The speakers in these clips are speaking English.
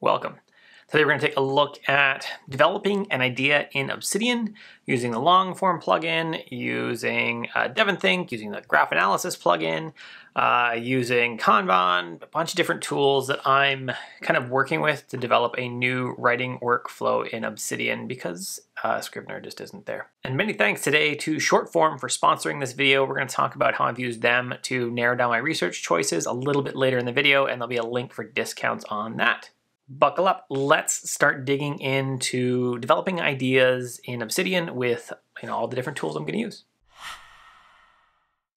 Welcome. Today we're going to take a look at developing an idea in Obsidian using the Longform plugin, using uh, DevonThink, using the Graph Analysis plugin, uh, using Kanban, a bunch of different tools that I'm kind of working with to develop a new writing workflow in Obsidian because uh, Scrivener just isn't there. And many thanks today to Shortform for sponsoring this video. We're going to talk about how I've used them to narrow down my research choices a little bit later in the video, and there'll be a link for discounts on that buckle up. Let's start digging into developing ideas in Obsidian with you know all the different tools I'm going to use.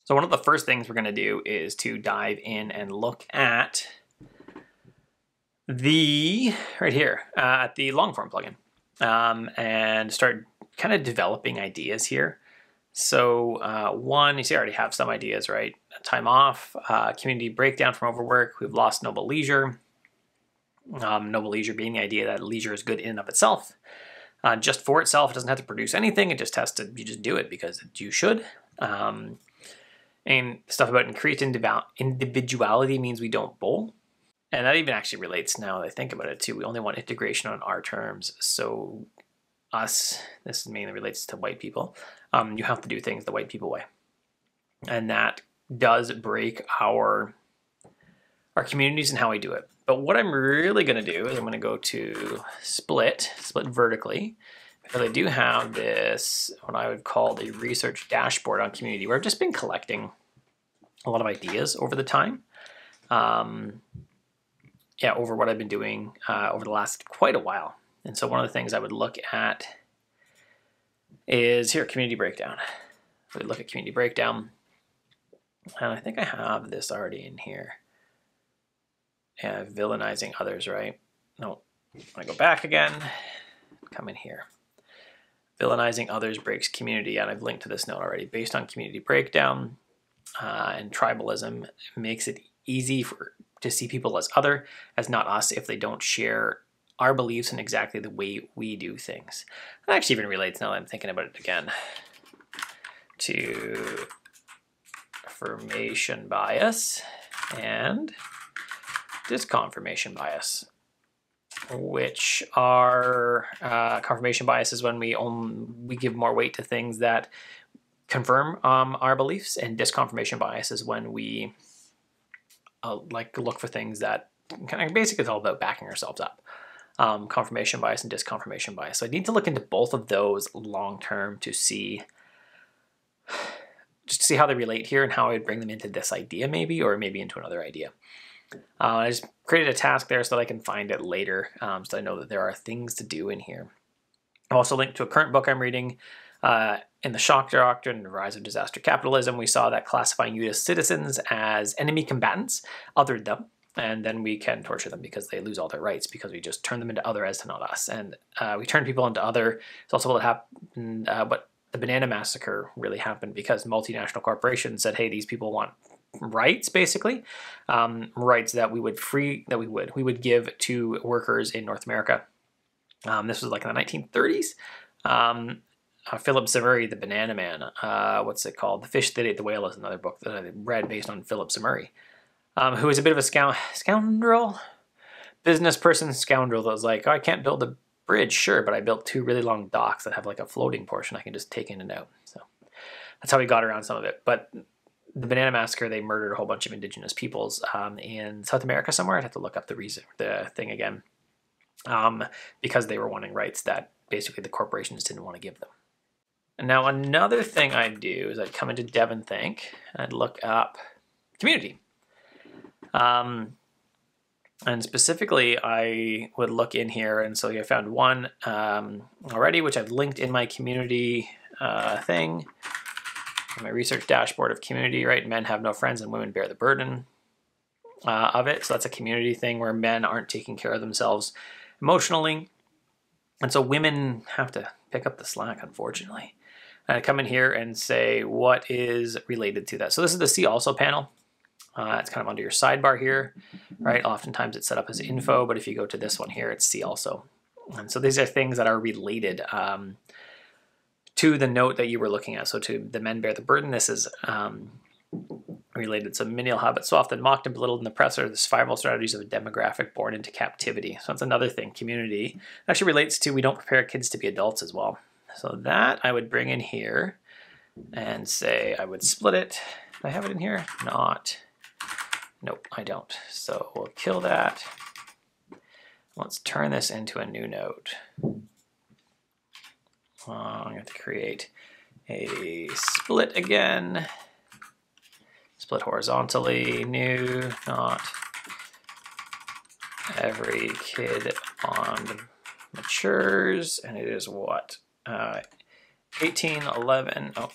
So one of the first things we're going to do is to dive in and look at the right here uh, at the longform plugin um, and start kind of developing ideas here. So uh, one, you see I already have some ideas, right? Time off, uh, community breakdown from overwork, we've lost noble leisure, um, noble leisure being the idea that leisure is good in and of itself. Uh, just for itself, it doesn't have to produce anything. It just has to, you just do it because you should. Um, and stuff about increased individuality means we don't bowl. And that even actually relates now that I think about it too. We only want integration on our terms. So us, this mainly relates to white people, um, you have to do things the white people way. And that does break our our communities and how we do it. But what I'm really to do is I'm to go to split, split vertically, because I do have this, what I would call the research dashboard on community, where I've just been collecting a lot of ideas over the time. Um, yeah, over what I've been doing uh, over the last quite a while. And so one of the things I would look at is here, community breakdown. So we look at community breakdown, and I think I have this already in here uh, villainizing others, right? No, I go back again, come in here. Villainizing others breaks community, and I've linked to this note already. Based on community breakdown uh, and tribalism, makes it easy for to see people as other, as not us, if they don't share our beliefs in exactly the way we do things. That actually even relates now that I'm thinking about it again to affirmation bias and this confirmation bias, which are uh, confirmation bias is when we we give more weight to things that confirm um, our beliefs, and disconfirmation bias is when we uh, like look for things that kind of basically it's all about backing ourselves up. Um, confirmation bias and disconfirmation bias. So I need to look into both of those long term to see just to see how they relate here and how I would bring them into this idea maybe or maybe into another idea. Uh, I just created a task there so that I can find it later, um, so I know that there are things to do in here. I've also linked to a current book I'm reading. Uh, in the Shock Doctrine, The Rise of Disaster Capitalism, we saw that classifying U.S. citizens as enemy combatants othered them, and then we can torture them because they lose all their rights because we just turn them into other as to not us. And uh, we turn people into other. It's also what happened, uh, but the Banana Massacre really happened because multinational corporations said, hey, these people want rights basically um, rights that we would free that we would we would give to workers in North America. Um, this was like in the 1930s um, uh, Philip Murray the banana man uh, what's it called? The fish that ate the whale is another book that I read based on Philip Murray um, who was a bit of a scound scoundrel business person scoundrel that was like oh, I can't build a bridge sure but I built two really long docks that have like a floating portion I can just take in and out. So that's how he got around some of it. But the Banana Massacre, they murdered a whole bunch of indigenous peoples um, in South America somewhere. I'd have to look up the reason, the thing again, um, because they were wanting rights that basically the corporations didn't want to give them. And now another thing I'd do is I'd come into DevonThink and I'd look up community. Um, and specifically, I would look in here, and so I found one um, already, which I've linked in my community uh, thing my research dashboard of community, right? Men have no friends and women bear the burden uh, of it. So that's a community thing where men aren't taking care of themselves emotionally. And so women have to pick up the slack, unfortunately. And I come in here and say what is related to that. So this is the see also panel. Uh, it's kind of under your sidebar here, right? Oftentimes it's set up as info, but if you go to this one here, it's see also. And so these are things that are related. Um, to the note that you were looking at. So to the men bear the burden, this is um, related some menial habits so often mocked and belittled in the press are the survival strategies of a demographic born into captivity. So that's another thing. Community actually relates to we don't prepare kids to be adults as well. So that I would bring in here and say I would split it. Do I have it in here? Not. Nope, I don't. So we'll kill that. Let's turn this into a new node. I'm going to create a split again. Split horizontally, new, not every kid on matures, and it is what? Uh, 18, 11, oh,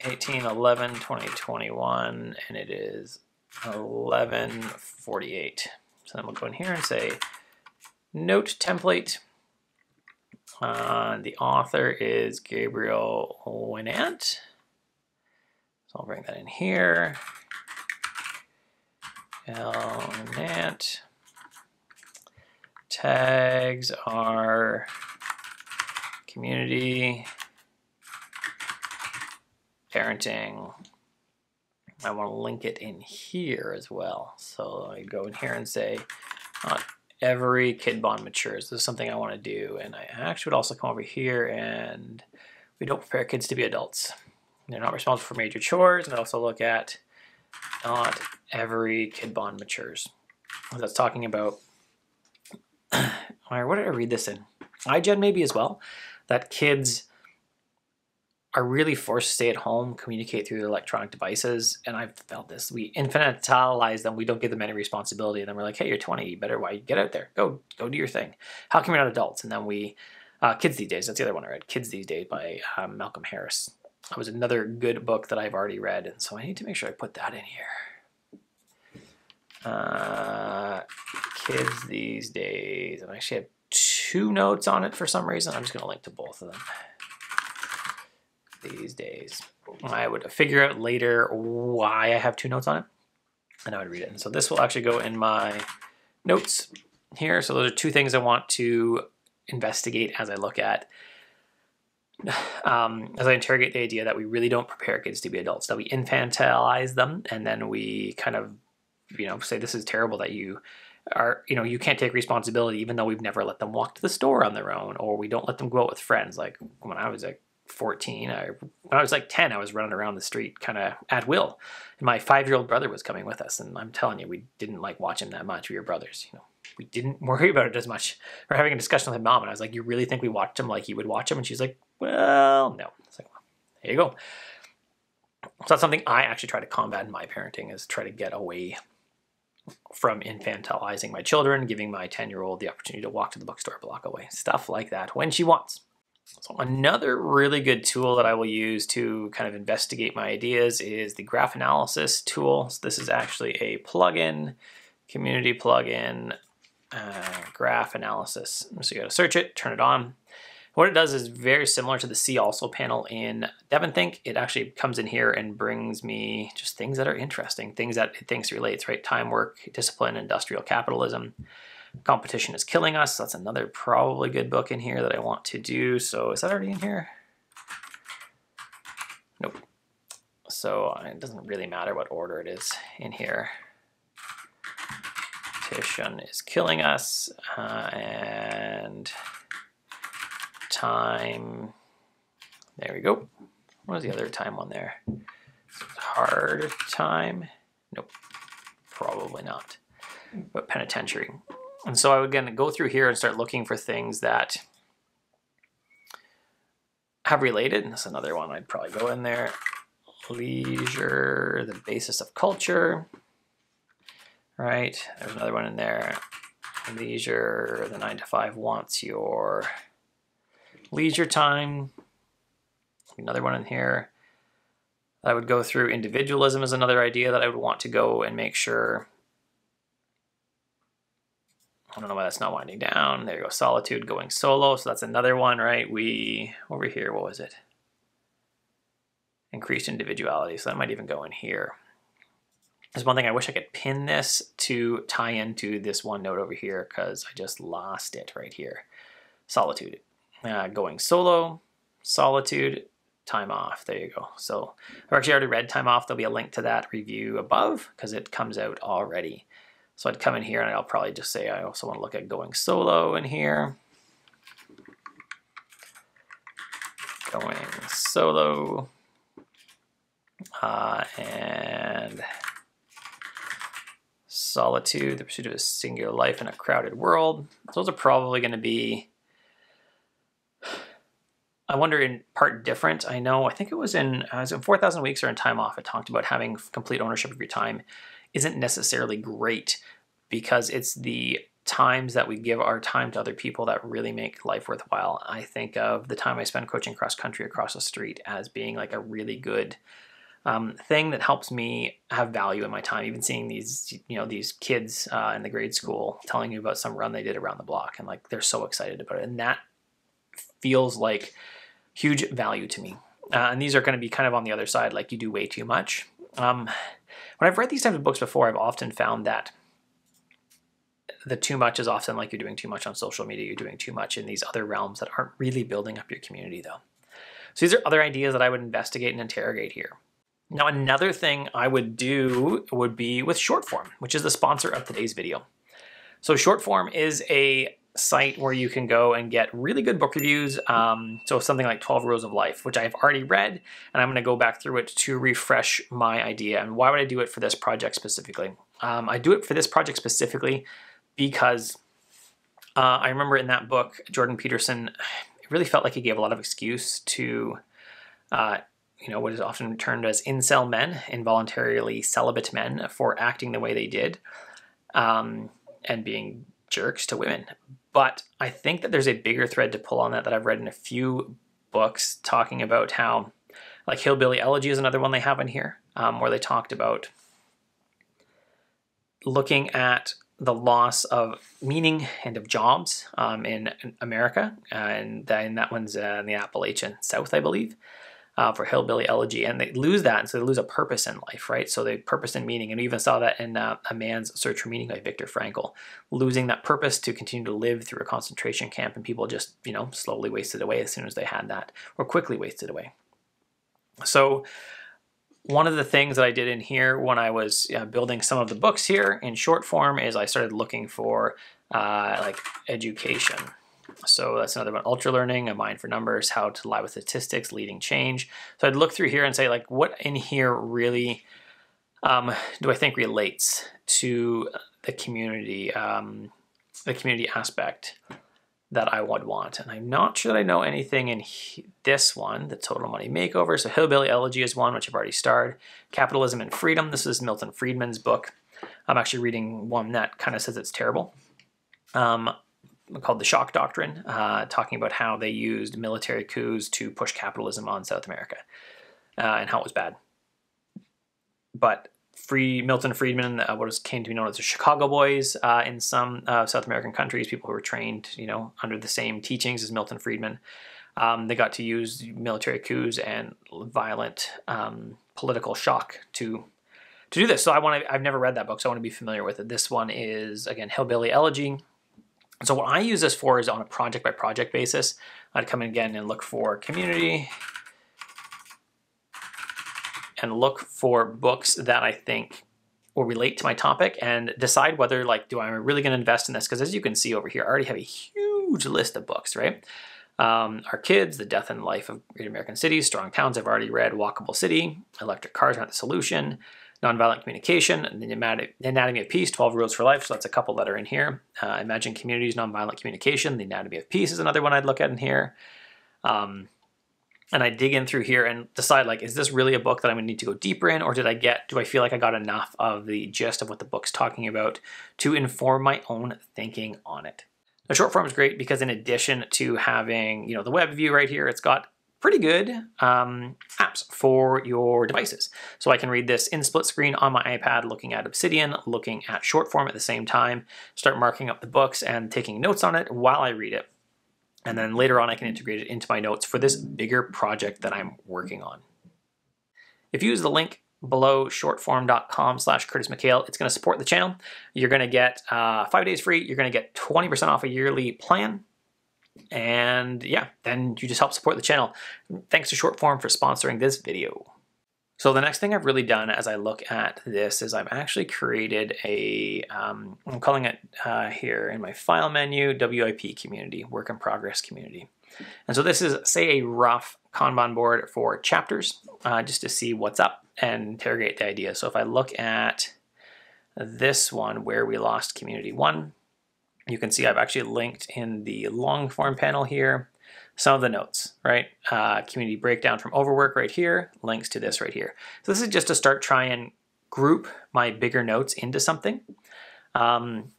18, 11, 2021, and it is 1148. So then we'll go in here and say note template. Uh, the author is Gabriel Winant. So I'll bring that in here. Winant. Tags are community, parenting. I want to link it in here as well. So I go in here and say, not every kid bond matures. This is something I want to do. And I actually would also come over here and we don't prepare kids to be adults. They're not responsible for major chores. And I also look at not every kid bond matures. That's talking about, where did I read this in? iGen maybe as well, that kids are really forced to stay at home, communicate through electronic devices. And I've felt this. We infantilize them. We don't give them any responsibility. And then we're like, hey, you're 20. You better why get out there. Go, go do your thing. How come you're not adults? And then we, uh, Kids These Days, that's the other one I read. Kids These Days by um, Malcolm Harris. That was another good book that I've already read. And so I need to make sure I put that in here. Uh, kids These Days. And I actually have two notes on it for some reason. I'm just going to link to both of them these days. I would figure out later why I have two notes on it, and I would read it. And so this will actually go in my notes here. So those are two things I want to investigate as I look at, um, as I interrogate the idea that we really don't prepare kids to be adults, that we infantilize them, and then we kind of, you know, say this is terrible that you are, you know, you can't take responsibility even though we've never let them walk to the store on their own, or we don't let them go out with friends. Like when I was a 14. I, when I was like 10, I was running around the street kind of at will. And my five year old brother was coming with us. And I'm telling you, we didn't like watch him that much. We were brothers, you know. We didn't worry about it as much. We're having a discussion with my mom, and I was like, "You really think we watched him like you would watch him?" And she's like, "Well, no." It's like, well, there you go. So that's something I actually try to combat in my parenting is try to get away from infantilizing my children, giving my 10 year old the opportunity to walk to the bookstore a block away, stuff like that when she wants. So another really good tool that I will use to kind of investigate my ideas is the graph analysis tool. So this is actually a plugin, community plugin, uh, graph analysis. So you got to search it, turn it on. What it does is very similar to the See Also panel in DevonThink. It actually comes in here and brings me just things that are interesting, things that it thinks relates, right? Time, work, discipline, industrial capitalism. Competition is Killing Us. That's another probably good book in here that I want to do. So is that already in here? Nope. So it doesn't really matter what order it is in here. Competition is Killing Us. Uh, and time. There we go. What was the other time on there? Hard time? Nope. Probably not. But penitentiary. And so I would again go through here and start looking for things that have related. And that's another one I'd probably go in there. Leisure, the basis of culture. Right, there's another one in there. Leisure, the nine to five wants your leisure time. Another one in here. I would go through individualism is another idea that I would want to go and make sure I don't know why that's not winding down. There you go, Solitude going solo. So that's another one, right? We, over here, what was it? Increased individuality. So that might even go in here. There's one thing I wish I could pin this to tie into this one note over here because I just lost it right here. Solitude. Uh, going solo, solitude, time off. There you go. So I've actually already read time off. There'll be a link to that review above because it comes out already. So I'd come in here and I'll probably just say I also want to look at going solo in here. Going solo. Uh, and solitude, the pursuit of a singular life in a crowded world. Those are probably going to be I wonder in part different. I know, I think it was in, uh, was in 4,000 Weeks or in Time Off, it talked about having complete ownership of your time isn't necessarily great because it's the times that we give our time to other people that really make life worthwhile. I think of the time I spend coaching cross country across the street as being like a really good um, thing that helps me have value in my time. Even seeing these, you know, these kids uh, in the grade school telling you about some run they did around the block, and like they're so excited about it, and that feels like huge value to me. Uh, and these are going to be kind of on the other side, like you do way too much. Um, when I've read these types of books before, I've often found that the too much is often like you're doing too much on social media, you're doing too much in these other realms that aren't really building up your community, though. So these are other ideas that I would investigate and interrogate here. Now, another thing I would do would be with Shortform, which is the sponsor of today's video. So Shortform is a site where you can go and get really good book reviews. Um, so something like 12 Rules of Life, which I've already read, and I'm going to go back through it to refresh my idea. And why would I do it for this project specifically? Um, I do it for this project specifically because uh, I remember in that book, Jordan Peterson, it really felt like he gave a lot of excuse to, uh, you know, what is often termed as incel men, involuntarily celibate men, for acting the way they did um, and being jerks to women. But I think that there's a bigger thread to pull on that that I've read in a few books talking about how, like Hillbilly Elegy is another one they have in here, um, where they talked about looking at the loss of meaning and of jobs um, in, America, uh, and, and that one's uh, in the Appalachian South, I believe uh, for Hillbilly Elegy, and they lose that, and so they lose a purpose in life, right? So they purpose and meaning, and we even saw that in uh, A Man's Search for Meaning by Viktor Frankl, losing that purpose to continue to live through a concentration camp, and people just you know slowly wasted away as soon as they had that, or quickly wasted away. So one of the things that I did in here when I was uh, building some of the books here in Shortform is I started looking for uh, like education so that's another one. Ultra learning, a mind for numbers, how to lie with statistics, leading change. So I'd look through here and say like, what in here really um, do I think relates to the community, um, the community aspect that I would want? And I'm not sure that I know anything in he- this one, the Total Money Makeover. So Hillbilly Elegy is one, which I've already starred. Capitalism and Freedom. This is Milton Friedman's book. I'm actually reading one that kind of says it's terrible. Um, called the Shock Doctrine, uh, talking about how they used military coups to push capitalism on South America uh, and how it was bad. But free Milton Friedman, uh, what came to be known as the Chicago Boys uh, in some uh, South American countries, people who were trained, you know, under the same teachings as Milton Friedman. Um, they got to use military coups and violent um, political shock to to do this. So I want to. I've never read that book, so I want to be familiar with it. This one is again Hillbilly Elegy so what I use this for is on a project by project basis. I'd come in again and look for community and look for books that I think will relate to my topic and decide whether like, do I really going to invest in this? Because as you can see over here, I already have a huge list of books, right? Um, Our Kids, The Death and Life of Great American Cities, Strong Towns, I've already read, Walkable City, Electric Cars Aren't the Solution, Nonviolent Communication, and the Anatomy of Peace, 12 Rules for Life. So that's a couple that are in here. Uh, Imagine Communities, Nonviolent Communication, The Anatomy of Peace is another one I'd look at in here. Um, and I dig in through here and decide like, is this really a book that I'm gonna need to go deeper in, or did I get, do I feel like I got enough of the gist of what the book's talking about to inform my own thinking on it? The Shortform is great because in addition to having, you know, the web view right here, it's got pretty good um, apps for your devices. So I can read this in split screen on my iPad, looking at Obsidian, looking at Shortform at the same time, start marking up the books and taking notes on it while I read it. And then later on, I can integrate it into my notes for this bigger project that I'm working on. If you use the link below shortform.com slash Curtis McHale, it's going to support the channel. You're going to get uh, five days free. You're going to get 20% off a yearly plan And yeah, then you just help support the channel. Thanks to Shortform for sponsoring this video. So the next thing I've really done as I look at this is I've actually created a, am um, calling it uh, here in my file menu, WIP community, work in progress community. And so this is, say, a rough Kanban board for chapters, uh, just to see what's up and interrogate the idea. So if I look at this one where we lost community one, you can see I've actually linked in the Longform panel here some of the notes, right? Uh, community breakdown from overwork right here, links to this right here. So this is just to start try and group my bigger notes into something. Um,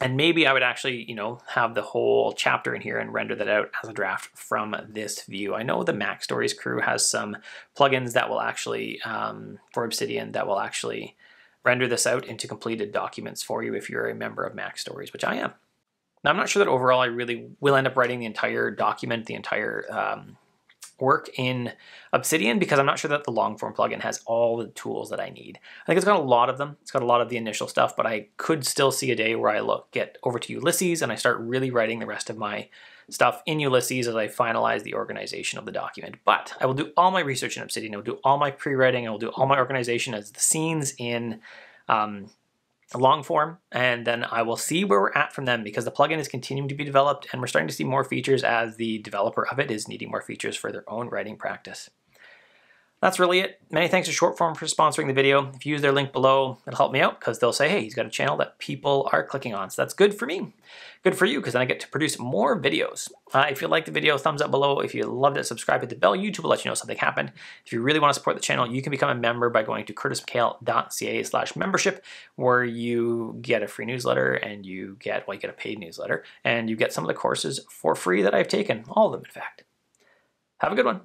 and maybe I would actually, you know, have the whole chapter in here and render that out as a draft from this view. I know the MacStories crew has some plugins that will actually, um, for Obsidian, that will actually render this out into completed documents for you if you're a member of MacStories, which I am. Now, I'm not sure that overall I really will end up writing the entire document, the entire um, work in Obsidian because I'm not sure that the Longform plugin has all the tools that I need. I think it's got a lot of them. It's got a lot of the initial stuff, but I could still see a day where I look get over to Ulysses and I start really writing the rest of my stuff in Ulysses as I finalize the organization of the document. But I will do all my research in Obsidian. I will do all my pre-writing. I will do all my organization as the scenes in um, Longform and then I will see where we're at from them because the plugin is continuing to be developed and we're starting to see more features as the developer of it is needing more features for their own writing practice. That's really it. Many thanks to Shortform for sponsoring the video. If you use their link below, it'll help me out because they'll say, hey, he's got a channel that people are clicking on. So that's good for me. Good for you because then I get to produce more videos. Uh, if you like the video, thumbs up below. If you loved it, subscribe, hit the bell. YouTube will let you know something happened. If you really want to support the channel, you can become a member by going to curtismchale.ca slash membership where you get a free newsletter and you get, well, you get a paid newsletter and you get some of the courses for free that I've taken. All of them, in fact. Have a good one.